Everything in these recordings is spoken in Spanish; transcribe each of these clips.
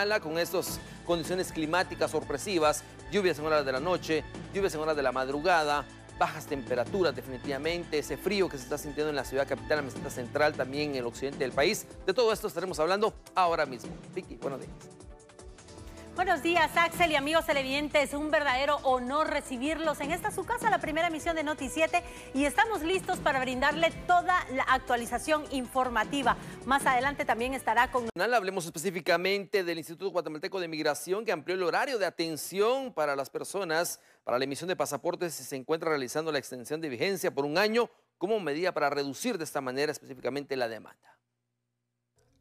Con estas condiciones climáticas sorpresivas, lluvias en horas de la noche, lluvias en horas de la madrugada, bajas temperaturas definitivamente, ese frío que se está sintiendo en la ciudad capital, en la meseta central, también en el occidente del país. De todo esto estaremos hablando ahora mismo. Vicky, buenos días. Buenos días, Axel y amigos televidentes. Un verdadero honor recibirlos en esta su casa, la primera emisión de Noti 7, y estamos listos para brindarle toda la actualización informativa. Más adelante también estará con. Hablemos específicamente del Instituto Guatemalteco de Migración, que amplió el horario de atención para las personas para la emisión de pasaportes y se encuentra realizando la extensión de vigencia por un año como medida para reducir de esta manera específicamente la demanda.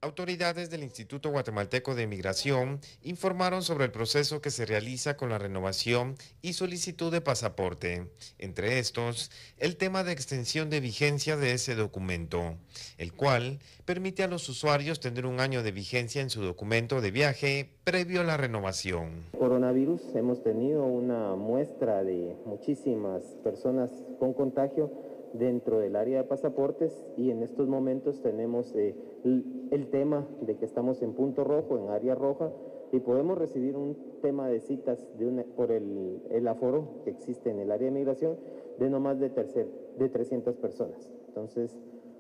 Autoridades del Instituto Guatemalteco de Migración informaron sobre el proceso que se realiza con la renovación y solicitud de pasaporte. Entre estos, el tema de extensión de vigencia de ese documento, el cual permite a los usuarios tener un año de vigencia en su documento de viaje previo a la renovación. Coronavirus, hemos tenido una muestra de muchísimas personas con contagio dentro del área de pasaportes y en estos momentos tenemos eh, el tema de que estamos en punto rojo, en área roja, y podemos recibir un tema de citas de por el, el, aforo que existe en el área de migración de no más de, tercer, de 300 personas. Entonces,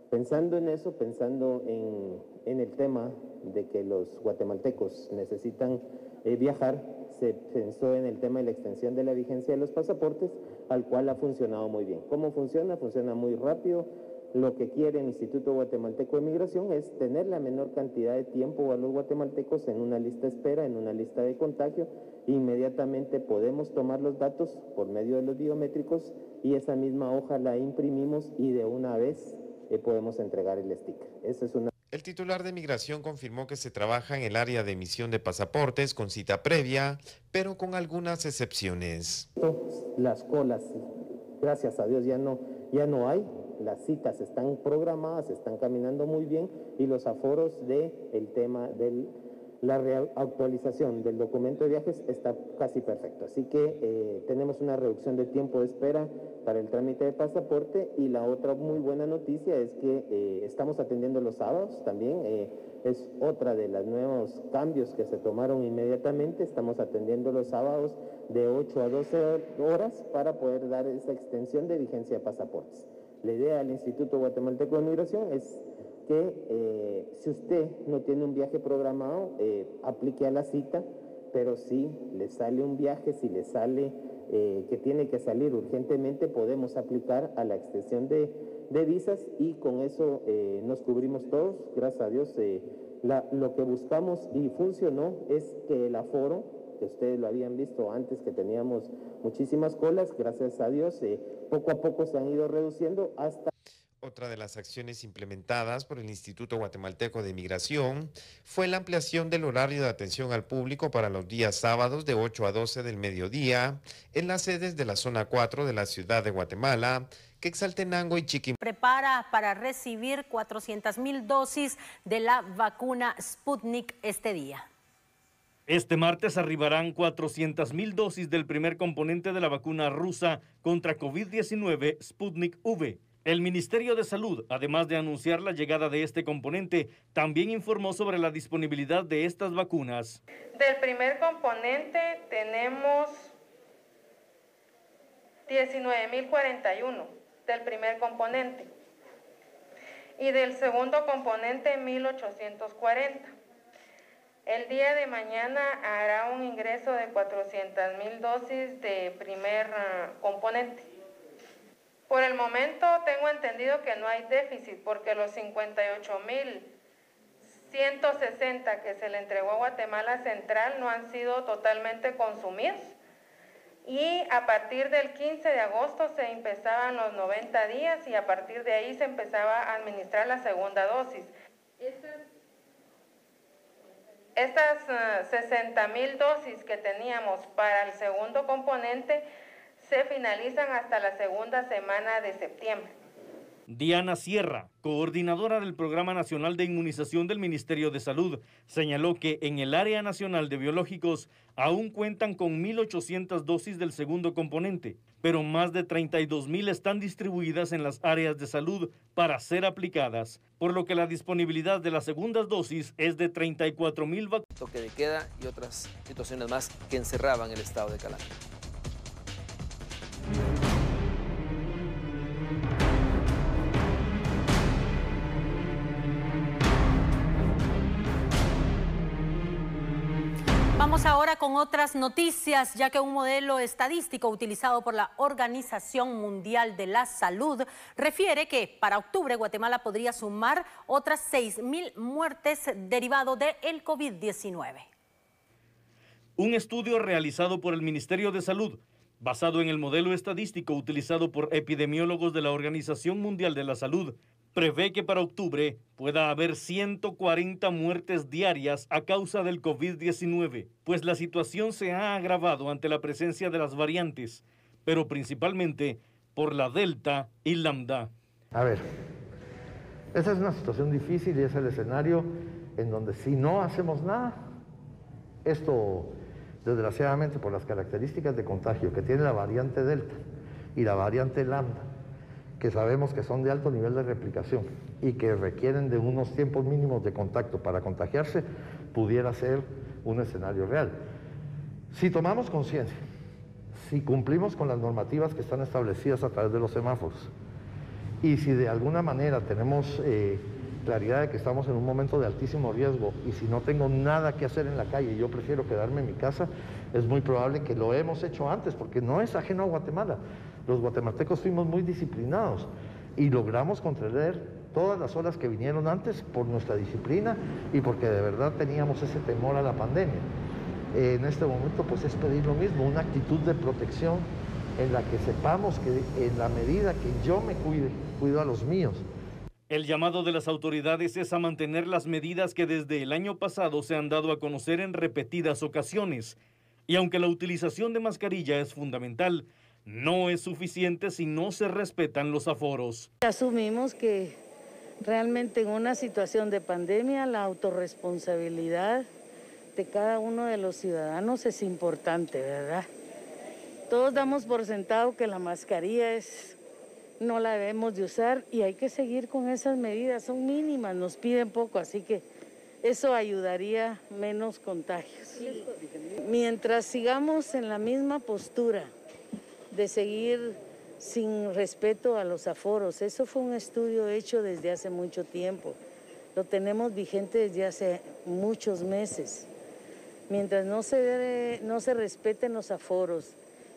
pensando en eso, pensando en, en el tema de que los guatemaltecos necesitan eh, viajar, se pensó en el tema de la extensión de la vigencia de los pasaportes, al cual ha funcionado muy bien. ¿Cómo funciona? Funciona muy rápido. Lo que quiere el Instituto Guatemalteco de Migración es tener la menor cantidad de tiempo a los guatemaltecos en una lista de espera, en una lista de contagio. Inmediatamente podemos tomar los datos por medio de los biométricos y esa misma hoja la imprimimos y de una vez eh, podemos entregar el sticker. Esa es una el titular de migración confirmó que se trabaja en el área de emisión de pasaportes con cita previa, pero con algunas excepciones. Las colas, gracias a Dios, ya no, ya no hay. Las citas están programadas, están caminando muy bien y los aforos del el tema de la actualización del documento de viajes está casi perfecto. Así que eh, tenemos una reducción de tiempo de espera para el trámite de pasaporte y la otra muy buena noticia es que eh, estamos atendiendo los sábados también. Eh, es otra de los nuevos cambios que se tomaron inmediatamente. Estamos atendiendo los sábados de 8 a 12 horas para poder dar esa extensión de vigencia de pasaportes. La idea del Instituto Guatemalteco de Migración es que eh, si usted no tiene un viaje programado, aplique a la cita, pero si le sale un viaje, si le sale eh, que tiene que salir urgentemente, podemos aplicar a la extensión de, visas y con eso eh, nos cubrimos todos. Gracias a Dios, eh, lo que buscamos y funcionó es que el aforo, que ustedes lo habían visto antes, que teníamos muchísimas colas, gracias a Dios, poco a poco se han ido reduciendo hasta... Otra de las acciones implementadas por el Instituto Guatemalteco de Migración fue la ampliación del horario de atención al público para los días sábados de 8 a 12 del mediodía en las sedes de la zona 4 de la ciudad de Guatemala, Quexaltenango y Chiquim. Prepara para recibir 400 mil dosis de la vacuna Sputnik este día. Este martes arribarán 400 mil dosis del primer componente de la vacuna rusa contra COVID-19 Sputnik V el Ministerio de Salud, además de anunciar la llegada de este componente, también informó sobre la disponibilidad de estas vacunas. Del primer componente tenemos 19.041 del primer componente y del segundo componente 1.840. El día de mañana hará un ingreso de 400.000 dosis de primer ah, componente. Por el momento tengo entendido que no hay déficit porque los 58.160 que se le entregó a Guatemala Central no han sido totalmente consumidos. Y a partir del 15 de agosto se empezaban los 90 días y a partir de ahí se empezaba a administrar la segunda dosis. Estas, 60 uh, mil dosis que teníamos para el segundo componente se finalizan hasta la segunda semana de septiembre. Diana Sierra, coordinadora del Programa Nacional de Inmunización del Ministerio de Salud, señaló que en el área nacional de biológicos aún cuentan con 1.800 dosis del segundo componente, pero más de 32 mil están distribuidas en las áreas de salud para ser aplicadas, por lo que la disponibilidad de las segundas dosis es de 34 mil vacunas. Toque de queda y otras situaciones más que encerraban el estado de Calama. Vamos ahora con otras noticias, ya que un modelo estadístico utilizado por la Organización Mundial de la Salud refiere que para octubre Guatemala podría sumar otras 6.000 muertes derivado del COVID-19. Un estudio realizado por el Ministerio de Salud, basado en el modelo estadístico utilizado por epidemiólogos de la Organización Mundial de la Salud, prevé que para octubre pueda haber 140 muertes diarias a causa del COVID-19, pues la situación se ha agravado ante la presencia de las variantes, pero principalmente por la Delta y Lambda. A ver, esa es una situación difícil y es el escenario en donde si no hacemos nada, esto desgraciadamente por las características de contagio que tiene la variante Delta y la variante Lambda, que sabemos que son de alto nivel de replicación y que requieren de unos tiempos mínimos de contacto para contagiarse, pudiera ser un escenario real. Si tomamos conciencia, si cumplimos con las normativas que están establecidas a través de los semáforos y si de alguna manera tenemos eh, claridad de que estamos en un momento de altísimo riesgo y si no tengo nada que hacer en la calle y yo prefiero quedarme en mi casa, es muy probable que lo hemos hecho antes porque no es ajeno a Guatemala los guatemaltecos fuimos muy disciplinados y logramos contraer todas las olas que vinieron antes por nuestra disciplina y porque de verdad teníamos ese temor a la pandemia. En este momento pues es pedir lo mismo, una actitud de protección en la que sepamos que en la medida que yo me cuide, cuido a los míos. El llamado de las autoridades es a mantener las medidas que desde el año pasado se han dado a conocer en repetidas ocasiones. Y aunque la utilización de mascarilla es fundamental, no es suficiente si no se respetan los aforos. Asumimos que realmente en una situación de pandemia la autorresponsabilidad de cada uno de los ciudadanos es importante, ¿verdad? Todos damos por sentado que la mascarilla es no la debemos de usar y hay que seguir con esas medidas, son mínimas, nos piden poco, así que eso ayudaría menos contagios. Mientras sigamos en la misma postura, de seguir sin respeto a los aforos. Eso fue un estudio hecho desde hace mucho tiempo. Lo tenemos vigente desde hace muchos meses. Mientras no se, no se respeten los aforos,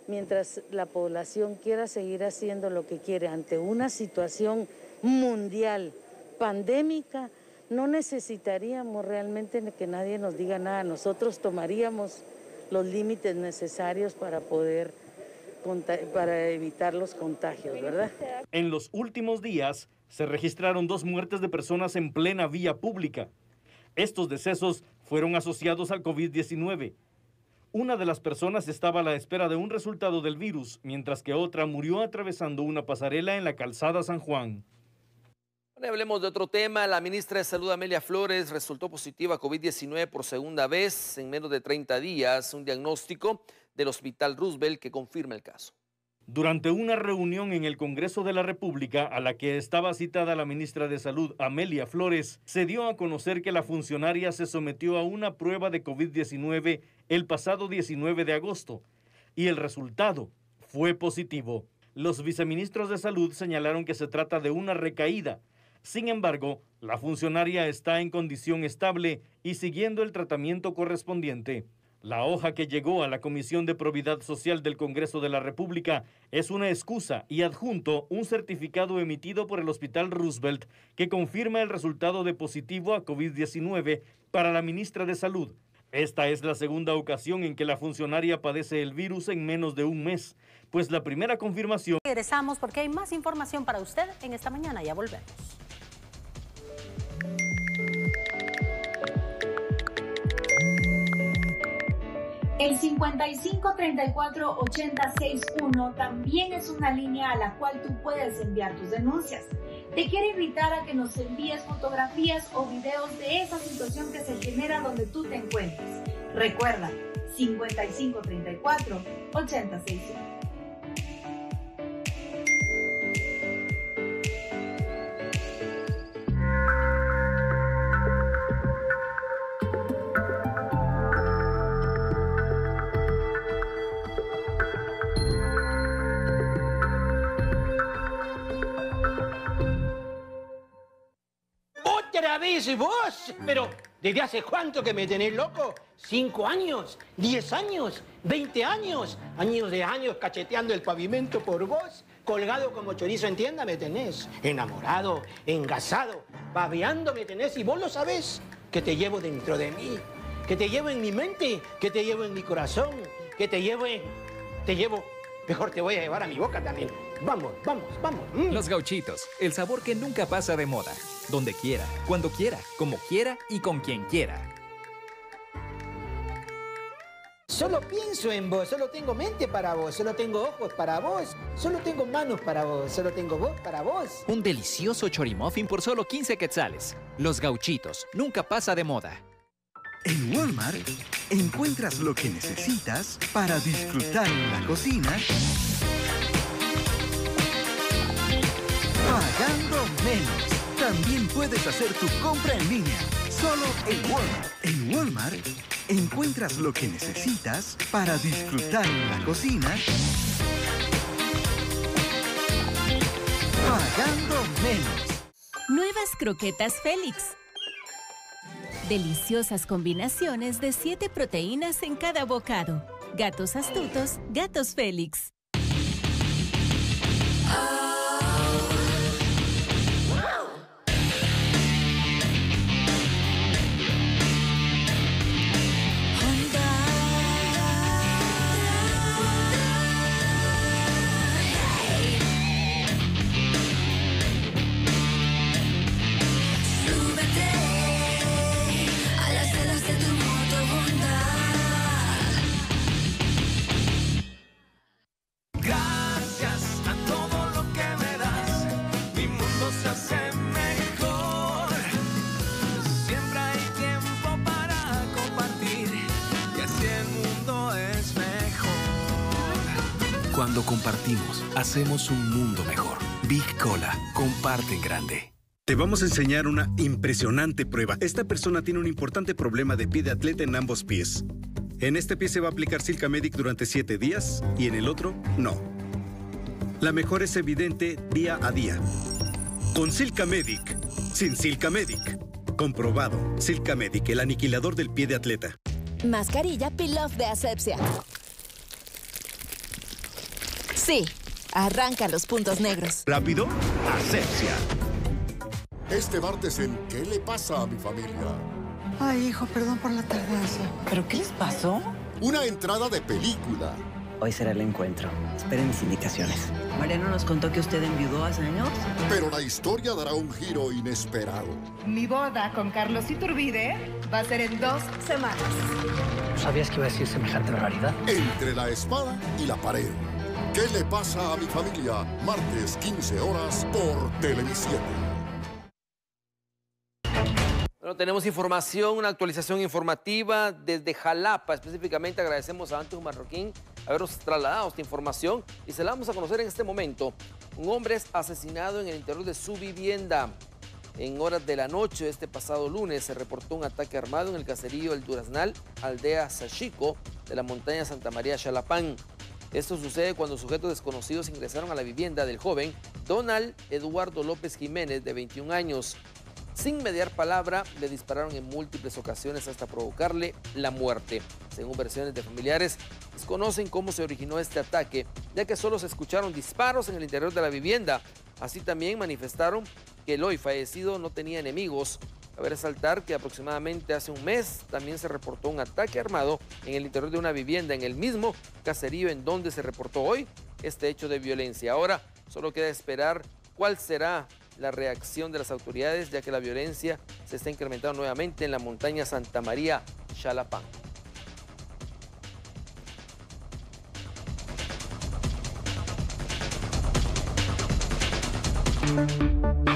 mientras la población quiera seguir haciendo lo que quiere ante una situación mundial, pandémica, no necesitaríamos realmente que nadie nos diga nada. Nosotros tomaríamos los límites necesarios para poder para evitar los contagios, ¿verdad? En los últimos días se registraron dos muertes de personas en plena vía pública. Estos decesos fueron asociados al COVID-19. Una de las personas estaba a la espera de un resultado del virus, mientras que otra murió atravesando una pasarela en la calzada San Juan. hablemos de otro tema. La ministra de Salud, Amelia Flores, resultó positiva a COVID-19 por segunda vez en menos de 30 días. Un diagnóstico del Hospital Roosevelt que confirma el caso. Durante una reunión en el Congreso de la República a la que estaba citada la ministra de Salud Amelia Flores, se dio a conocer que la funcionaria se sometió a una prueba de COVID-19 el pasado 19 de agosto y el resultado fue positivo. Los viceministros de Salud señalaron que se trata de una recaída. Sin embargo, la funcionaria está en condición estable y siguiendo el tratamiento correspondiente. La hoja que llegó a la Comisión de Probidad Social del Congreso de la República es una excusa y adjunto un certificado emitido por el Hospital Roosevelt que confirma el resultado de positivo a COVID-19 para la ministra de Salud. Esta es la segunda ocasión en que la funcionaria padece el virus en menos de un mes, pues la primera confirmación... Regresamos porque hay más información para usted en esta mañana, ya volvemos. El 55 34 80 61 también es una línea a la cual tú puedes enviar tus denuncias. Te quiero invitar a que nos envíes fotografías o videos de esa situación que se genera donde tú te encuentres. Recuerda, 55 sabés vos? Pero, ¿desde hace cuánto que me tenés loco? ¿Cinco años? ¿Diez años? ¿Veinte años? Años de años cacheteando el pavimento por vos. Colgado como chorizo en tienda me tenés. Enamorado, engasado, babeando me tenés. Y vos lo sabés, que te llevo dentro de mí. Que te llevo en mi mente, que te llevo en mi corazón, que te llevo. Te llevo... Mejor te voy a llevar a mi boca también. Vamos, vamos, vamos. Mm. Los gauchitos, el sabor que nunca pasa de moda. Donde quiera, cuando quiera, como quiera y con quien quiera. Solo pienso en vos, solo tengo mente para vos, solo tengo ojos para vos, solo tengo manos para vos, solo tengo voz para vos. Un delicioso chorimuffin por solo 15 quetzales. Los gauchitos, nunca pasa de moda. En Walmart encuentras lo que necesitas para disfrutar en la cocina pagando menos. También puedes hacer tu compra en línea, solo en Walmart. En Walmart encuentras lo que necesitas para disfrutar en la cocina pagando menos. Nuevas croquetas Félix. Deliciosas combinaciones de 7 proteínas en cada bocado. Gatos astutos, gatos Félix. Hacemos un mundo mejor. Big Cola, comparte en grande. Te vamos a enseñar una impresionante prueba. Esta persona tiene un importante problema de pie de atleta en ambos pies. En este pie se va a aplicar Silca Medic durante 7 días y en el otro no. La mejor es evidente día a día. Con Silca Medic. Sin Silca Medic. Comprobado. Silca Medic, el aniquilador del pie de atleta. Mascarilla Peel-Off de asepsia. Sí, arranca los puntos negros. ¿Rápido? Asepsia. Este martes en ¿Qué le pasa a mi familia? Ay, hijo, perdón por la tardanza. ¿Pero qué les pasó? Una entrada de película. Hoy será el encuentro. Esperen mis indicaciones. Mariano nos contó que usted enviudó hace años. Pero la historia dará un giro inesperado. Mi boda con Carlos Iturbide va a ser en dos semanas. ¿Sabías que iba a decir semejante barbaridad? Entre la espada y la pared. ¿Qué le pasa a mi familia? Martes 15 horas por Televisión. Bueno, tenemos información, una actualización informativa desde Jalapa. Específicamente agradecemos a Antonio Marroquín habernos trasladado esta información y se la vamos a conocer en este momento. Un hombre es asesinado en el interior de su vivienda. En horas de la noche este pasado lunes se reportó un ataque armado en el caserío El Duraznal, aldea Sachico, de la montaña Santa María Chalapán. Esto sucede cuando sujetos desconocidos ingresaron a la vivienda del joven Donald Eduardo López Jiménez, de 21 años. Sin mediar palabra, le dispararon en múltiples ocasiones hasta provocarle la muerte. Según versiones de familiares, desconocen cómo se originó este ataque, ya que solo se escucharon disparos en el interior de la vivienda. Así también manifestaron que el hoy fallecido no tenía enemigos. Cabe resaltar que aproximadamente hace un mes también se reportó un ataque armado en el interior de una vivienda en el mismo caserío en donde se reportó hoy este hecho de violencia. Ahora solo queda esperar cuál será la reacción de las autoridades, ya que la violencia se está incrementando nuevamente en la montaña Santa María Chalapán. Bueno,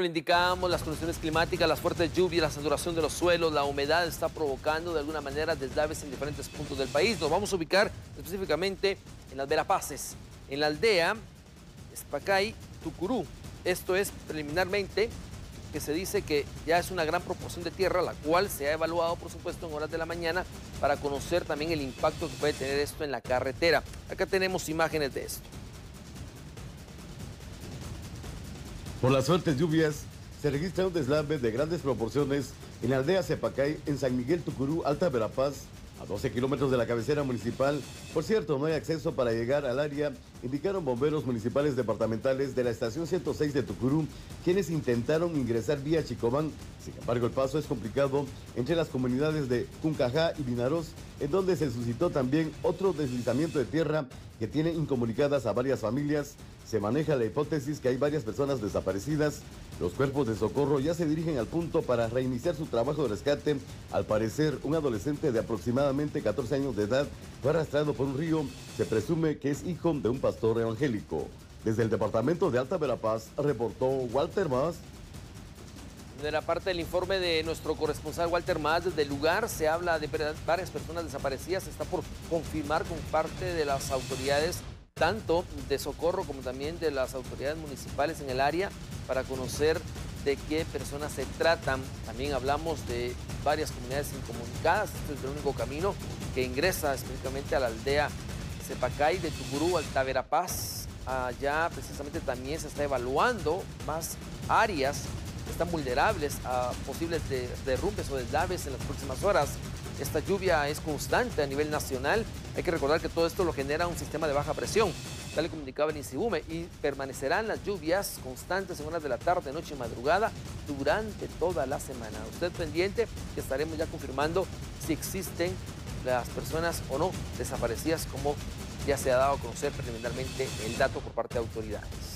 como le indicábamos, las condiciones climáticas, las fuertes lluvias, la saturación de los suelos, la humedad está provocando de alguna manera deslaves en diferentes puntos del país. Nos vamos a ubicar específicamente en las Verapaces, en la aldea Espacay, Tucurú. Esto es preliminarmente que se dice que ya es una gran proporción de tierra, la cual se ha evaluado, por supuesto, en horas de la mañana para conocer también el impacto que puede tener esto en la carretera. Acá tenemos imágenes de esto. Por las fuertes lluvias, se registra un deslave de grandes proporciones en la aldea Cepacay, en San Miguel Tucurú, Alta Verapaz, a 12 kilómetros de la cabecera municipal. Por cierto, no hay acceso para llegar al área, indicaron bomberos municipales departamentales de la estación 106 de Tucurú, quienes intentaron ingresar vía Chicobán. Sin embargo, el paso es complicado entre las comunidades de Cuncajá y Vinaroz, en donde se suscitó también otro deslizamiento de tierra que tiene incomunicadas a varias familias. Se maneja la hipótesis que hay varias personas desaparecidas. Los cuerpos de socorro ya se dirigen al punto para reiniciar su trabajo de rescate. Al parecer, un adolescente de aproximadamente 14 años de edad fue arrastrado por un río. Se presume que es hijo de un pastor evangélico. Desde el departamento de Alta Verapaz, reportó Walter Más. De la parte del informe de nuestro corresponsal Walter Más, desde el lugar se habla de varias personas desaparecidas. Está por confirmar con parte de las autoridades tanto de socorro como también de las autoridades municipales en el área para conocer de qué personas se tratan. También hablamos de varias comunidades incomunicadas. Este es el único camino que ingresa específicamente a la aldea Cepacay de Tucurú, Altaverapaz. Allá precisamente también se está evaluando más áreas que están vulnerables a posibles derrumbes o deslaves en las próximas horas. Esta lluvia es constante a nivel nacional. Hay que recordar que todo esto lo genera un sistema de baja presión, tal y como indicaba el INSIBUME, y permanecerán las lluvias constantes en horas de la tarde, noche y madrugada durante toda la semana. Usted pendiente que estaremos ya confirmando si existen las personas o no desaparecidas, como ya se ha dado a conocer preliminarmente el dato por parte de autoridades.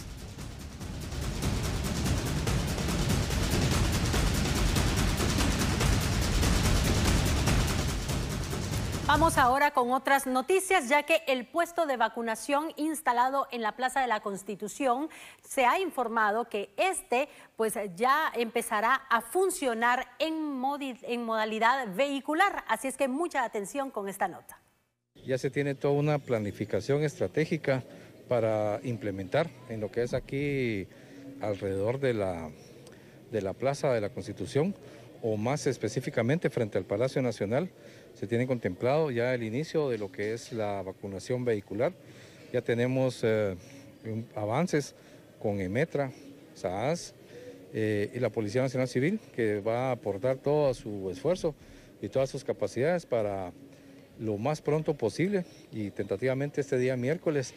Vamos ahora con otras noticias, ya que el puesto de vacunación instalado en la Plaza de la Constitución se ha informado que este pues ya empezará a funcionar en, en modalidad vehicular. Así es que mucha atención con esta nota. Ya se tiene toda una planificación estratégica para implementar en lo que es aquí alrededor de la, de la Plaza de la Constitución o más específicamente frente al Palacio Nacional se tiene contemplado ya el inicio de lo que es la vacunación vehicular. Ya tenemos eh, avances con EMETRA, SAAS eh, y la Policía Nacional Civil, que va a aportar todo su esfuerzo y todas sus capacidades para lo más pronto posible y tentativamente este día miércoles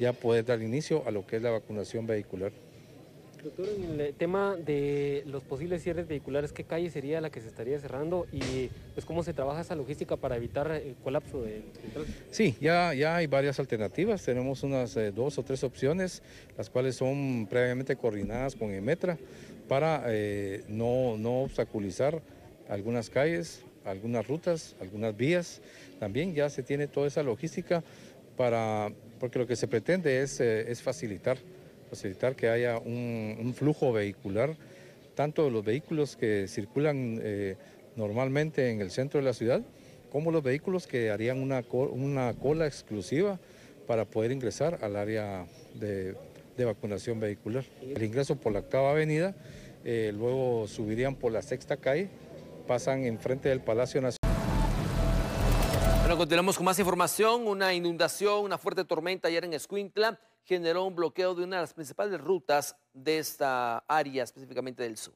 ya poder dar inicio a lo que es la vacunación vehicular. Doctor, en el tema de los posibles cierres vehiculares, ¿qué calle sería la que se estaría cerrando y pues cómo se trabaja esa logística para evitar el colapso de, Sí, ya, ya hay varias alternativas, tenemos unas eh, dos o tres opciones, las cuales son previamente coordinadas con EMETRA para eh, no, no obstaculizar algunas calles, algunas rutas, algunas vías. También ya se tiene toda esa logística para, porque lo que se pretende es, eh, es facilitar facilitar que haya un, flujo vehicular, tanto de los vehículos que circulan eh, normalmente en el centro de la ciudad, como los vehículos que harían una, una cola exclusiva para poder ingresar al área de, vacunación vehicular. El ingreso por la octava avenida, eh, luego subirían por la sexta calle, pasan enfrente del Palacio Nacional. Bueno, continuamos con más información. Una inundación, una fuerte tormenta ayer en Escuintla generó un bloqueo de una de las principales rutas de esta área, específicamente del sur.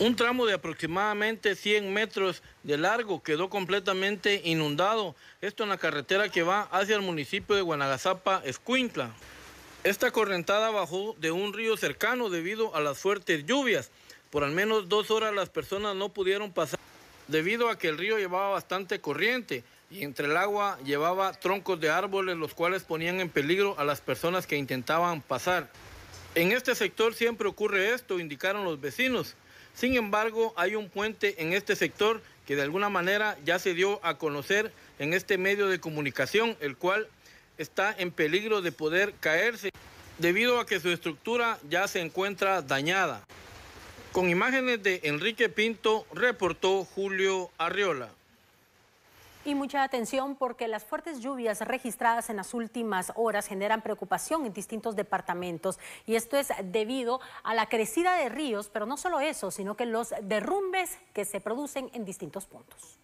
Un tramo de aproximadamente 100 metros de largo quedó completamente inundado. Esto en la carretera que va hacia el municipio de Guanagazapa, Escuintla. Esta correntada bajó de un río cercano debido a las fuertes lluvias. Por al menos dos horas las personas no pudieron pasar debido a que el río llevaba bastante corriente y entre el agua llevaba troncos de árboles los cuales ponían en peligro a las personas que intentaban pasar. En este sector siempre ocurre esto, indicaron los vecinos. Sin embargo, hay un puente en este sector que de alguna manera ya se dio a conocer en este medio de comunicación, el cual está en peligro de poder caerse debido a que su estructura ya se encuentra dañada. Con imágenes de Enrique Pinto, reportó Julio Arriola. Y mucha atención porque las fuertes lluvias registradas en las últimas horas generan preocupación en distintos departamentos y esto es debido a la crecida de ríos, pero no solo eso, sino que los derrumbes que se producen en distintos puntos.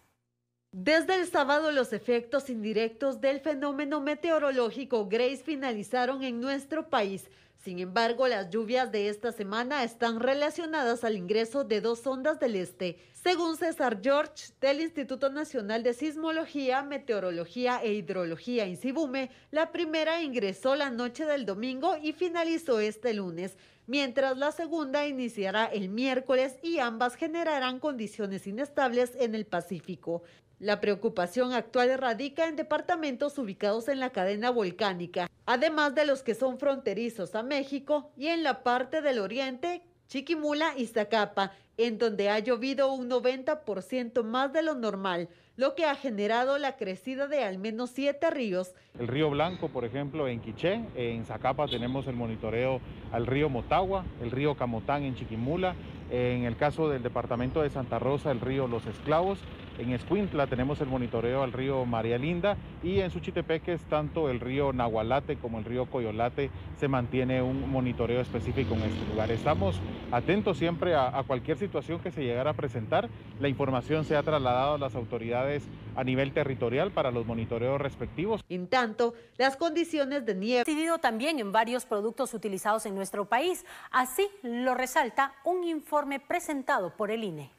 Desde el sábado los efectos indirectos del fenómeno meteorológico Grace finalizaron en nuestro país. Sin embargo, las lluvias de esta semana están relacionadas al ingreso de dos ondas del este. Según César George, del Instituto Nacional de Sismología, Meteorología e Hidrología Insibume, la primera ingresó la noche del domingo y finalizó este lunes, mientras la segunda iniciará el miércoles y ambas generarán condiciones inestables en el Pacífico. La preocupación actual radica en departamentos ubicados en la cadena volcánica, además de los que son fronterizos a México y en la parte del oriente, Chiquimula y Zacapa, en donde ha llovido un 90% más de lo normal, lo que ha generado la crecida de al menos siete ríos. El río Blanco, por ejemplo, en Quiché, en Zacapa tenemos el monitoreo al río Motagua, el río Camotán en Chiquimula, en el caso del departamento de Santa Rosa, el río Los Esclavos, en Escuintla tenemos el monitoreo al río María Linda y en Suchitepeques tanto el río Nahualate como el río Coyolate se mantiene un monitoreo específico en este lugar. Estamos atentos siempre a, a cualquier situación que se llegara a presentar. La información se ha trasladado a las autoridades a nivel territorial para los monitoreos respectivos. En tanto, las condiciones de nieve incidido también en varios productos utilizados en nuestro país. Así lo resalta un informe presentado por el INE.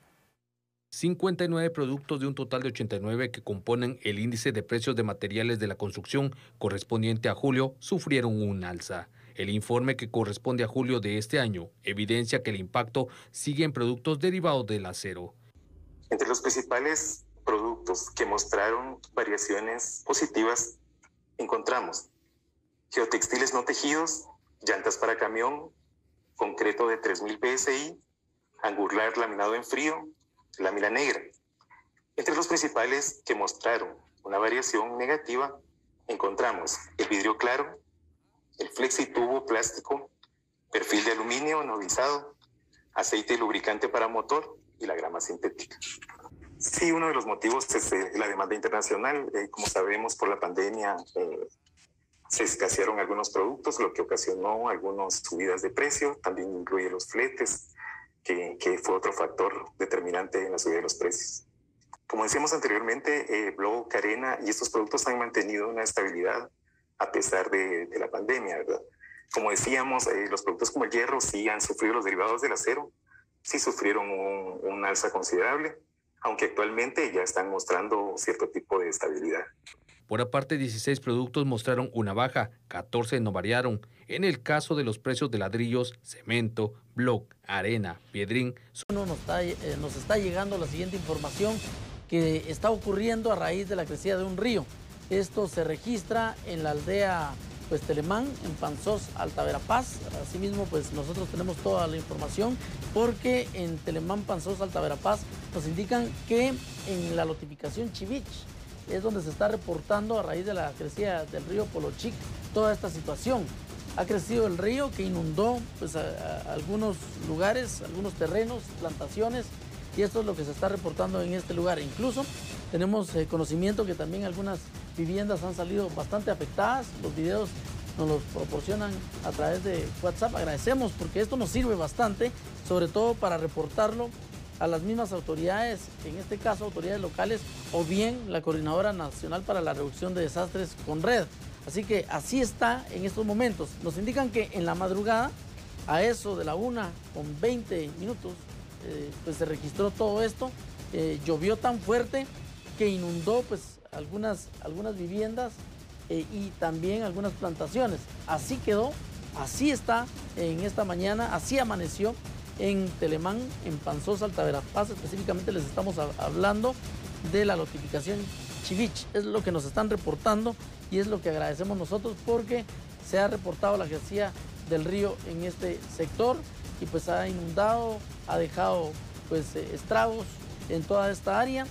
59 productos de un total de 89 que componen el índice de precios de materiales de la construcción correspondiente a julio sufrieron un alza. El informe que corresponde a julio de este año evidencia que el impacto sigue en productos derivados del acero. Entre los principales productos que mostraron variaciones positivas encontramos geotextiles no tejidos, llantas para camión, concreto de 3000 PSI, angurlar laminado en frío, lámina negra. Entre los principales que mostraron una variación negativa encontramos el vidrio claro, el flexitubo plástico, perfil de aluminio novizado, aceite lubricante para motor y la grama sintética. Sí, uno de los motivos es eh, la demanda internacional. Eh, como sabemos, por la pandemia eh, se escasearon algunos productos, lo que ocasionó algunas subidas de precio. También incluye los fletes, que, que fue otro factor determinante en la subida de los precios. Como decíamos anteriormente, eh, Block, Arena y estos productos han mantenido una estabilidad a pesar de, de la pandemia, ¿verdad? Como decíamos, eh, los productos como el hierro sí han sufrido los derivados del acero, sí sufrieron un, un alza considerable, aunque actualmente ya están mostrando cierto tipo de estabilidad. Por aparte, 16 productos mostraron una baja, 14 no variaron. En el caso de los precios de ladrillos, cemento, block, arena, piedrín. Nos está, eh, nos está llegando la siguiente información que está ocurriendo a raíz de la crecida de un río. Esto se registra en la aldea pues Telemán, en Panzós, Alta Verapaz. Asimismo, pues nosotros tenemos toda la información porque en Telemán, Panzós, Alta Verapaz nos indican que en la notificación Chivich es donde se está reportando a raíz de la crecida del río Polochic toda esta situación. Ha crecido el río que inundó pues, algunos lugares, algunos terrenos, plantaciones, y esto es lo que se está reportando en este lugar. Incluso tenemos eh, conocimiento que también algunas viviendas han salido bastante afectadas. Los videos nos los proporcionan a través de WhatsApp. Agradecemos porque esto nos sirve bastante, sobre todo para reportarlo a las mismas autoridades, en este caso autoridades locales o bien la Coordinadora Nacional para la Reducción de Desastres con Red. Así que así está en estos momentos. Nos indican que en la madrugada, a eso de la una con 20 minutos, eh, pues se registró todo esto. Eh, llovió tan fuerte que inundó pues algunas, algunas viviendas eh, y también algunas plantaciones. Así quedó, así está en esta mañana, así amaneció en Telemán, en Panzós, Alta Verapaz, específicamente les estamos hablando de la notificación Chivich. Es lo que nos están reportando y es lo que agradecemos nosotros porque se ha reportado la crecida del río en este sector y pues ha inundado, ha dejado pues eh, estragos en toda esta área.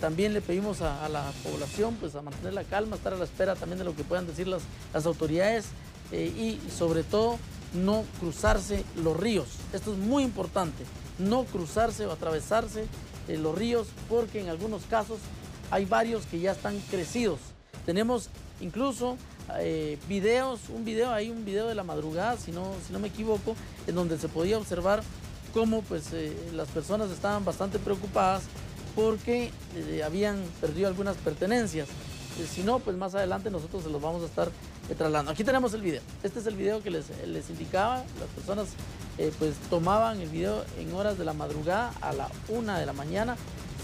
También le pedimos a, la población pues a mantener la calma, estar a la espera también de lo que puedan decir las, las autoridades eh, y sobre todo no cruzarse los ríos. Esto es muy importante, no cruzarse o atravesarse eh, los ríos porque en algunos casos hay varios que ya están crecidos. Tenemos incluso eh, videos, un video, hay un video de la madrugada, si no, si no me equivoco, en donde se podía observar cómo pues, las personas estaban bastante preocupadas porque eh, habían perdido algunas pertenencias. Eh, si no, pues más adelante nosotros se los vamos a estar eh, trasladando. Aquí tenemos el video. Este es el video que les, les indicaba. Las personas eh, pues tomaban el video en horas de la madrugada a la una de la mañana.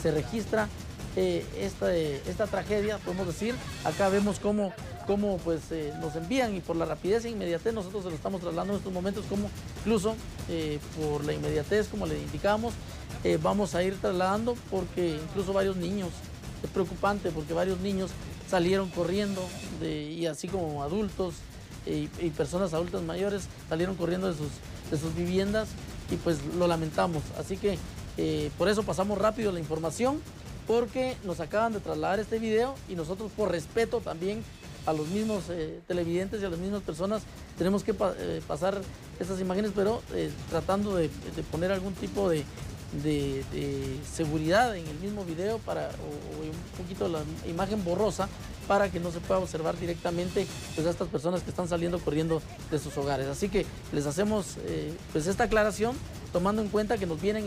Se registra eh, esta, eh, esta tragedia, podemos decir. Acá vemos cómo, cómo pues, eh, nos envían y por la rapidez e inmediatez nosotros se lo estamos trasladando en estos momentos, como incluso por la inmediatez, como le indicamos, vamos a ir trasladando porque incluso varios niños, es preocupante porque varios niños salieron corriendo y así como adultos y, y personas adultas mayores salieron corriendo de sus, de sus viviendas y pues lo lamentamos. Así que por eso pasamos rápido la información porque nos acaban de trasladar este video y nosotros por respeto también a los mismos eh, televidentes y a las mismas personas tenemos que eh, pasar estas imágenes, pero eh, tratando de poner algún tipo de, de- seguridad en el mismo video para, o, un poquito la imagen borrosa para que no se pueda observar directamente pues, a estas personas que están saliendo corriendo de sus hogares. Así que les hacemos eh, pues esta aclaración tomando en cuenta que nos vienen,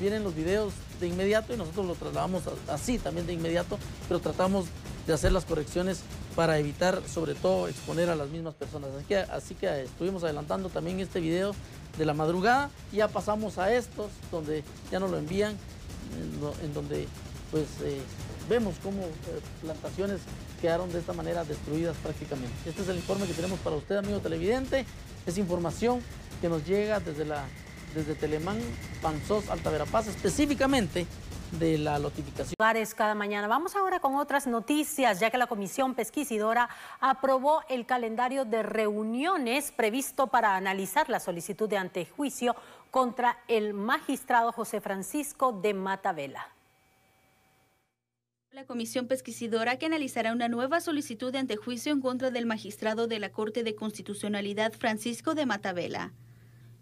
vienen los videos de inmediato y nosotros lo trasladamos así también de inmediato, pero tratamos de hacer las correcciones para evitar sobre todo exponer a las mismas personas. Así que, así que estuvimos adelantando también este video de la madrugada ya pasamos a estos donde ya nos lo envían, en donde pues eh, vemos cómo eh, plantaciones quedaron de esta manera destruidas prácticamente. Este es el informe que tenemos para usted, amigo televidente. Es información que nos llega desde la desde Telemán, Panzós, Alta Verapaz, específicamente de la notificación. cada mañana. Vamos ahora con otras noticias, ya que la Comisión Pesquisidora aprobó el calendario de reuniones previsto para analizar la solicitud de antejuicio contra el magistrado José Francisco de Matavela. La comisión pesquisidora que analizará una nueva solicitud de antejuicio en contra del magistrado de la Corte de Constitucionalidad Francisco de Matavela.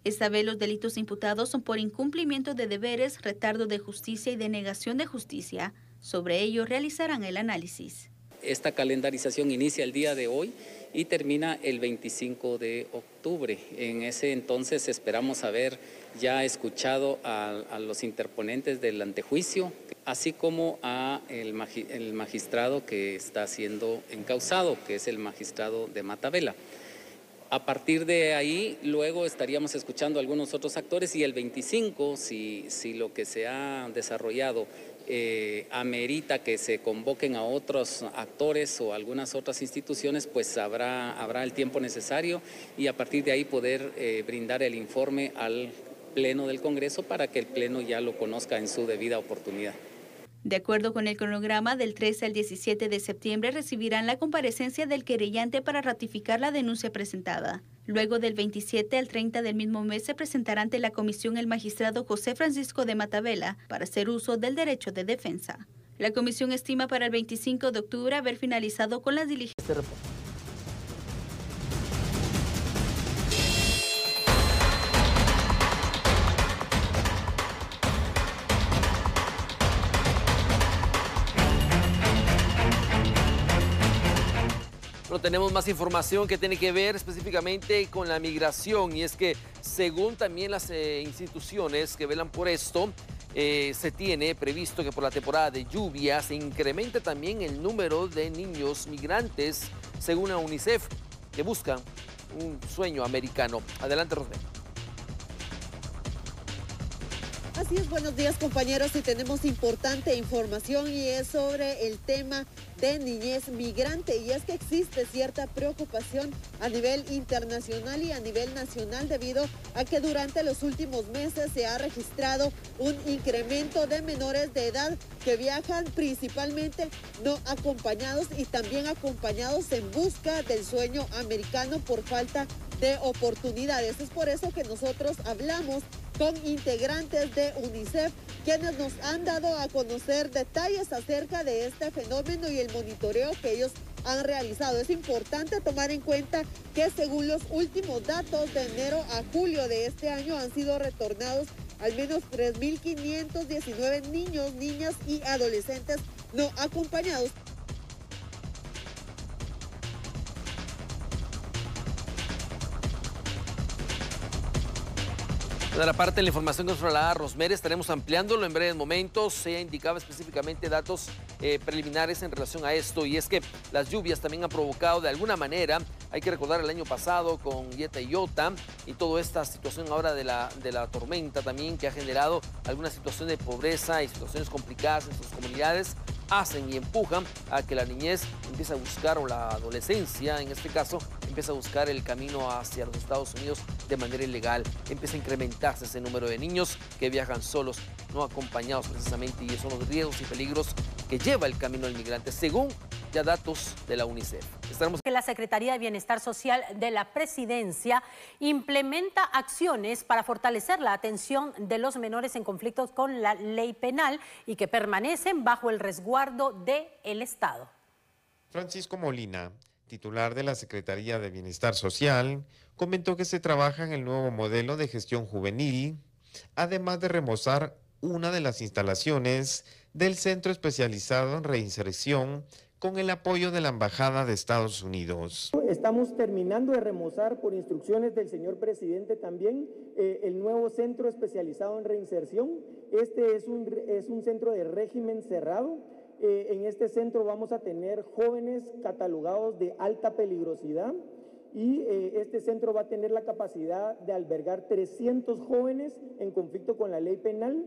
Esta vez los delitos imputados son por incumplimiento de deberes, retardo de justicia y denegación de justicia. Sobre ello realizarán el análisis. Esta calendarización inicia el día de hoy y termina el 25 de octubre. En ese entonces esperamos haber ya escuchado a, los interponentes del antejuicio, así como a el, el magistrado que está siendo encausado, que es el magistrado de Matavela. A partir de ahí, luego estaríamos escuchando a algunos otros actores y el 25, si, si lo que se ha desarrollado eh, amerita que se convoquen a otros actores o algunas otras instituciones, pues habrá, habrá el tiempo necesario y a partir de ahí poder eh, brindar el informe al Pleno del Congreso para que el Pleno ya lo conozca en su debida oportunidad. De acuerdo con el cronograma, del 13 al 17 de septiembre recibirán la comparecencia del querellante para ratificar la denuncia presentada. Luego del 27 al 30 del mismo mes se presentará ante la comisión el magistrado José Francisco de Matavela para hacer uso del derecho de defensa. La comisión estima para el 25 de octubre haber finalizado con las diligencias. Tenemos más información que tiene que ver específicamente con la migración y es que según también las eh, instituciones que velan por esto, eh, se tiene previsto que por la temporada de lluvia se incremente también el número de niños migrantes según la UNICEF que buscan un sueño americano. Adelante, Rosmé. Así es, buenos días compañeros y tenemos importante información y es sobre el tema de niñez migrante y es que existe cierta preocupación a nivel internacional y a nivel nacional debido a que durante los últimos meses se ha registrado un incremento de menores de edad que viajan principalmente no acompañados y también acompañados en busca del sueño americano por falta de oportunidades. Es por eso que nosotros hablamos con integrantes de UNICEF, quienes nos han dado a conocer detalles acerca de este fenómeno y el monitoreo que ellos han realizado. Es importante tomar en cuenta que según los últimos datos de enero a julio de este año han sido retornados al menos 3.519 niños, niñas y adolescentes no acompañados. De la parte de la información que nos trasladaba Rosmer, estaremos ampliándolo en breves momentos. Se indicaba específicamente datos eh, preliminares en relación a esto y es que las lluvias también han provocado de alguna manera, hay que recordar el año pasado con Yeta y Iota y toda esta situación ahora de la, de la tormenta también que ha generado alguna situación de pobreza y situaciones complicadas en sus comunidades hacen y empujan a que la niñez empiece a buscar, o la adolescencia en este caso, empieza a buscar el camino hacia los Estados Unidos de manera ilegal. Empieza a incrementarse ese número de niños que viajan solos, no acompañados precisamente, y son los riesgos y peligros que lleva el camino del migrante, según ya datos de la UNICEF. Estaremos... Que la Secretaría de Bienestar Social de la Presidencia implementa acciones para fortalecer la atención de los menores en conflictos con la ley penal y que permanecen bajo el resguardo del el Estado. Francisco Molina, titular de la Secretaría de Bienestar Social, comentó que se trabaja en el nuevo modelo de gestión juvenil, además de remozar una de las instalaciones del Centro Especializado en Reinserción con el apoyo de la Embajada de Estados Unidos. Estamos terminando de remozar por instrucciones del señor presidente también eh, el nuevo centro especializado en reinserción. Este es un, es un centro de régimen cerrado. Eh, en este centro vamos a tener jóvenes catalogados de alta peligrosidad y eh, este centro va a tener la capacidad de albergar 300 jóvenes en conflicto con la ley penal.